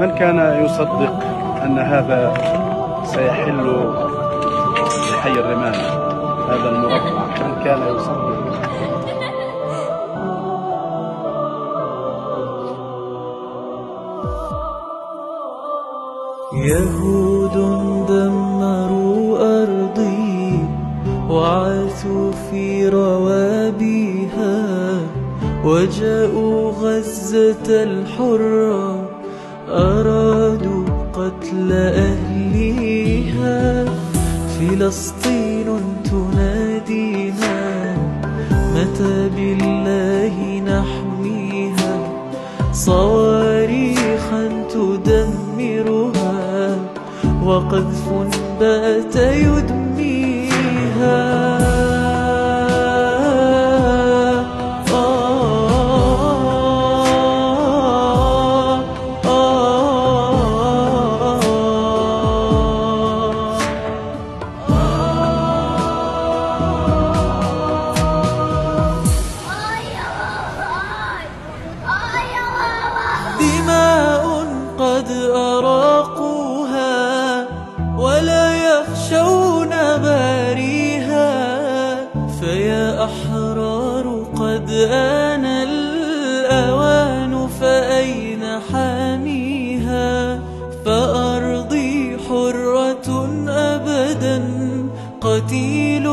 من كان يصدق أن هذا سيحل في حي الرمال هذا المربع؟ من كان يصدق؟ يهود دمروا أرضي وعاثوا في روابيها وجاءوا غزة الحرة أرادوا قتل أهليها. فلسطين تنادينا متى بالله نحميها؟ صواريخا تدمرها وقذف بات يدميها. دماء قد أراقوها ولا يخشون باريها فيا أحرار قد آن الأوان فأين حاميها فأرضي حرة أبدا قتيل